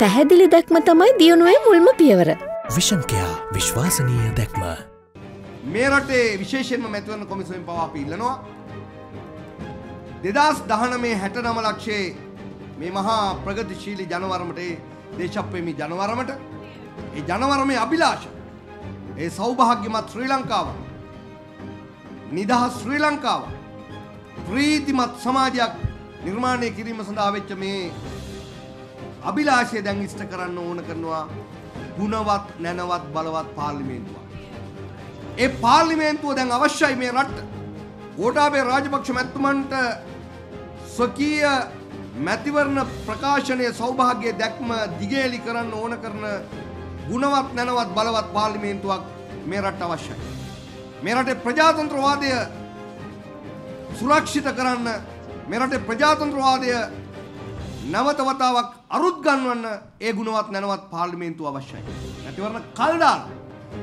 පැහැදිලි දැක්ම තමයි දියුණුවේ මුල්ම පියවර. විෂන්කයා විශ්වාසනීය දැක්ම. මේ රටේ විශේෂෙන්ම මැතිවරණ කොමිසමෙන් පවා අපි ඉල්ලනවා දෙදස් දහනමේ හැට නම ලක්ෂයේ මේ මහා ප්‍රගතිශීලී ජනවරමට දේශප්‍රේමි ජනවරමට ඒ ජනවරමේ අභිලාෂ ඒ සෞභාග්‍යමත් ශ්‍රී ලංකාව නිදහස් ශ්‍රී ලංකාව ප්‍රීතිමත් සමාජයක් නිර්මාණය කිරීම සඳහා වෙච්ච මේ අභිලාෂය දැන් ඉෂ්ට කරන්න ඕන කරනවා ගුණවත් නැනවත් බලවත් පාර්ලිමේන්තුවක්. ඒ පාර්ලිමේන්තුව දැන් අවශ්‍යයි මේ රට්ට. ගෝඨාභය රාජපක්ෂ මැතිතුමන්ට ස්වකීය මැතිවරණ ප්‍රකාශනය සෞභාග්‍ය දැක්ම දිගේලි කරන්න ඕන කරන ගුණවත් නැනවත් බලවත් පාර්ලිමේන්තුවක් මේ රට්ට අවශ්‍යයි. මේ රටේ ප්‍රජාතන්ත්‍රවාදය සුරක්ෂිත කරන්න මේ රටේ ප්‍රජාතන්ත්‍රවාදය නැවත වතාවක් අරුත් ගන්වන්න ඒ ගුණවත් නැනවත් පාර්ලිමේන්තුව අවශ්‍යයි. මැතිවරණ කල්දාන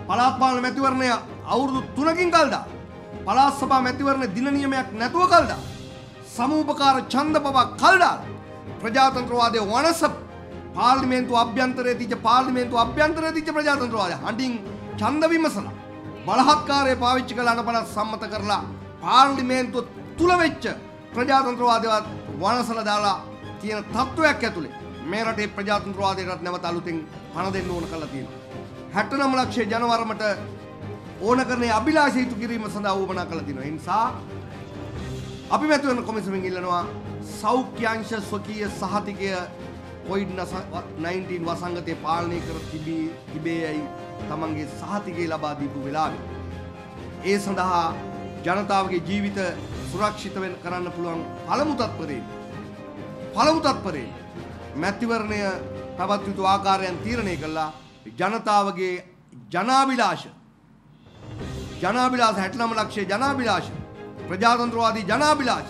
පළාත් පාලන මැතිවරණය අවුරුදු 3කින් කල්දා පළාත් සභා මැතිවරණ දින නියමයක් නැතුව කල්දා සමූපකාර ඡන්ද පවා කල්දා ප්‍රජාතන්ත්‍රවාදයේ වනස පාර්ලිමේන්තුව අභ්‍යන්තරයේ තිච්ච පාර්ලිමේන්තුව අභ්‍යන්තරයේ තිච්ච ප්‍රජාතන්ත්‍රවාදය හඬින් ඡන්ද විමසලා බලහත්කාරය පාවිච්චි කළ අනපනත් සම්මත කරලා පාර්ලිමේන්තුව තුල වෙච්ච ප්‍රජාතන්ත්‍රවාදවත් වනසලා දාලා තියෙන තත්ත්වයක් ඇතුලේ මේ රටේ ප්‍රජාතන්ත්‍රවාදයටත් නැවත අලුතෙන් පණ දෙන්න ඕන කරලා තියෙනවා. 69 ලක්ෂ ජනවරමට ඕන කරන අභිලාෂය ඉටු කිරීම සඳහා වුවමනා කරලා තියෙනවා. ඒ නිසා අපි මැතිවරණ කොමිසමෙන් ඉල්ලනවා සෞඛ්‍යංශ ස්වකීය සහතිකය කොයිඩ්-19 වසංගතය පාලනය කර තිබී තිබේයයි තමන්ගේ සහතිකය ලබා දීපු වෙලාවේ. ඒ සඳහා ජනතාවගේ ජීවිත සුරක්ෂිත වෙන කරන්න පුළුවන් පළමු තත්පරේ පළමු තත්පරේ මැතිවරණය පැවැත් යුතු ආකාරයන් තීරණය කළා. ජනතාවගේ ජනාභිලාෂ. ජනාභිලාෂ 69 ලක්ෂයේ ජනාභිලාෂ. ප්‍රජාතන්ත්‍රවාදී ජනාභිලාෂ.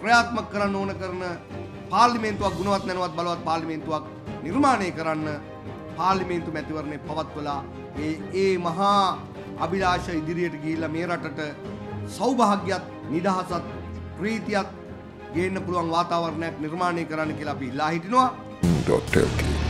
ක්‍රියාත්මක කරන්න ඕන කරන පාර්ලිමේන්තුවක් ගුණවත් නැනවත් බලවත් පාර්ලිමේන්තුවක් නිර්මාණය කරන්න පාර්ලිමේන්තු මැතිවරණය පවත්වලා ඒ ඒ මහා අභිලාෂ ඉදිරියට ගිහිල්ලා මේ රටට සෞභාග්‍යත් නිදහසත් ප්‍රීතියත් ගේන්න පුළුවන් වාතාවරණයක් නිර්මාණය කරන්න කියලා අපි ඉල්ලා හිටිනවා. .lk